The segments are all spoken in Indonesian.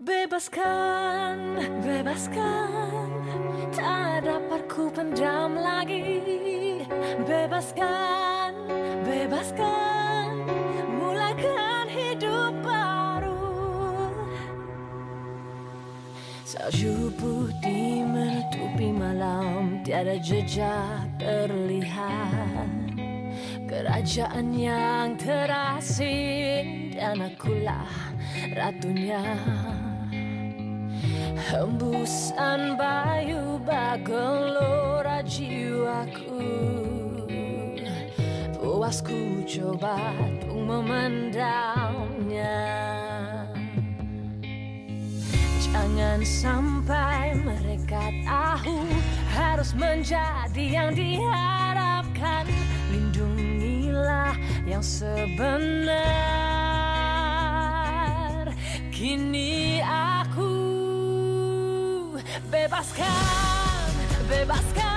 Bebaskan, bebaskan. Tak dapat ku pendam lagi. Bebaskan, bebaskan. Mulakan hidup baru. Salju putih menutupi malam Tiada jejak terlihat Kerajaan yang terasing Dan akulah ratunya. Hembusan bayu bagelora jiwaku. Puasku coba untuk memendamnya Jangan sampai mereka tahu Harus menjadi yang diharapkan Yang sebenar. Kini aku Bebaskan, bebaskan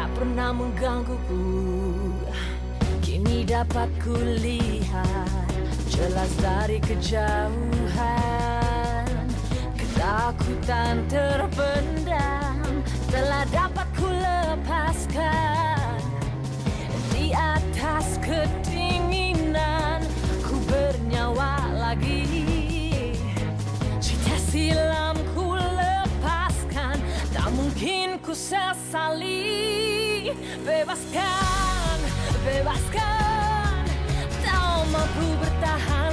tak pernah menggangguku. Kini dapat kulihat jelas dari kejauhan. Ketakutan terpendam telah dapat ku lepaskan Di atas kedinginan ku bernyawa lagi. Cita silam ku lepaskan tak mungkin ku sesali Bebaskan, bebaskan Tak mampu bertahan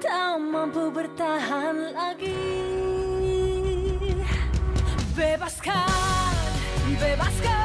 Tak mampu bertahan lagi. Bebaskan, bebaskan